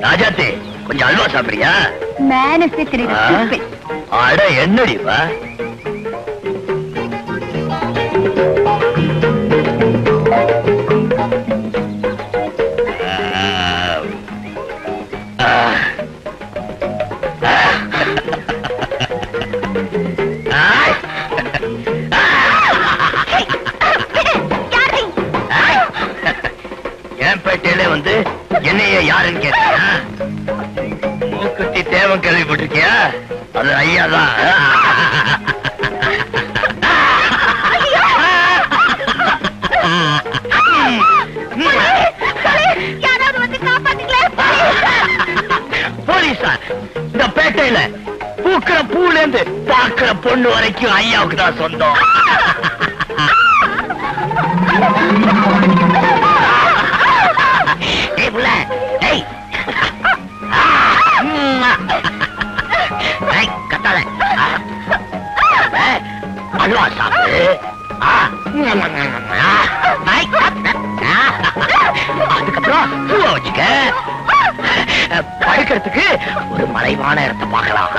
ராஜாத்தி கொஞ்சம் அல்வா சாப்பிடுறியா? மேனஸே. அட என்னடி வந்து என்னைய யாருன்னு கேட்டியா மூக்குத்தி தேவன் கேள்விப்பட்டிருக்கியா? அது ஐயா தான் போலீஸா இந்த பேட்டையில பூக்கிற பூல இருந்து பாக்குற பொண்ணு வரைக்கும் ஐயாவுக்கு தான் சொந்தம். அதுக்கப்புறம் பூவை வச்சுக்க படுக்கிறதுக்கு ஒரு மறைவான இடத்தை பார்க்கலாம்.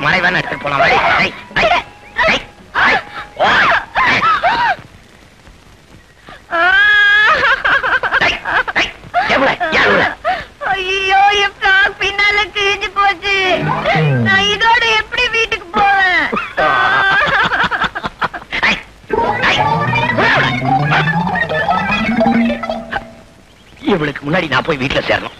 மறைவான இடத்துக்கு போலாம் இவளுக்கு முன்னாடி நான் போய் வீட்டுல சேரணும்.